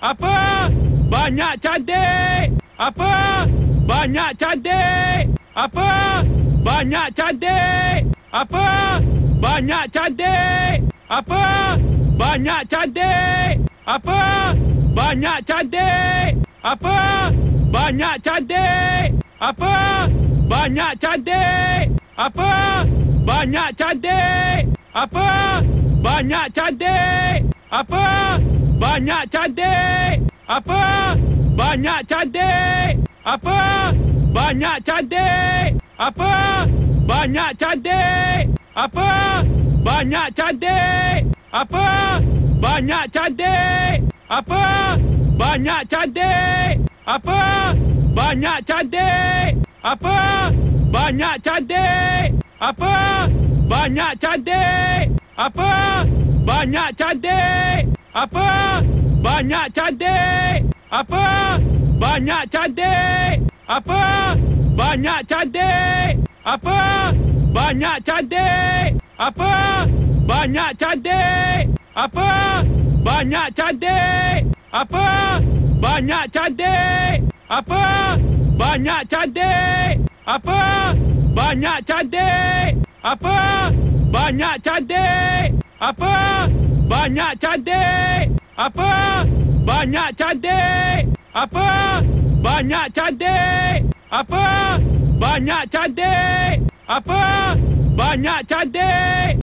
Apa? Banyak cantik. Apa? Banyak cantik. Apa? Banyak cantik. Apa? Banyak cantik. Apa? Banyak cantik. Apa? Banyak cantik. Apa? Banyak cantik. Apa? Banyak cantik. Apa? Banyak cantik. Apa? Banyak cantik. Apa? Banyak cantik. Apa? Banyak cantik. Apa? Banyak cantik. Apa? Banyak cantik. Apa? Banyak cantik. Apa? Banyak cantik. Apa? Banyak cantik. Apa? Banyak cantik. Apa? Banyak cantik. Apa? Banyak cantik. Apa? Banyak cantik. Apa? Banyak cantik. Apa? Banyak cantik. Apa? Banyak cantik. Apa? Banyak cantik. Apa? Banyak cantik. Apa? Banyak cantik. Apa? Banyak cantik. Apa? Banyak cantik. Apa? Banyak cantik. Apa? Banyak cantik. Apa? Banyak cantik. Apa? Banyak cantik. Apa? Banyak cantik. Apa? Banyak cantik. Apa? Banyak cantik.